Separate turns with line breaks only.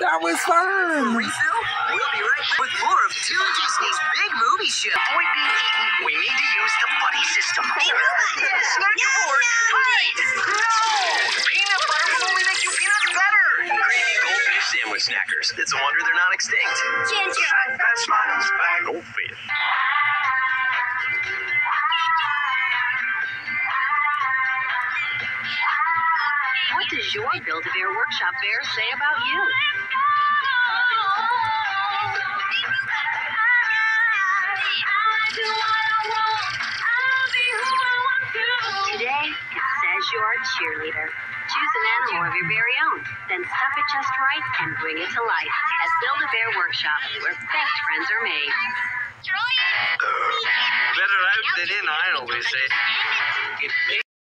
That was fun.
Refill? We'll be right back with more of Toon Disney's big movie show. Avoid being eaten. We need to use the buddy system.
Hey, robot.
Yeah, snack
No,
board.
no.
Right. No! Peanut butter will only make you peanuts better. Creamy goldfish sandwich snackers. It's a wonder they're not extinct.
Ginger.
What does your Build-A-Bear Workshop bear say about you? Today, it says you're a cheerleader. Choose an animal of your very own, then stuff it just right and bring it to life at Build-A-Bear Workshop, where best friends are made.
Better out than in, I always say.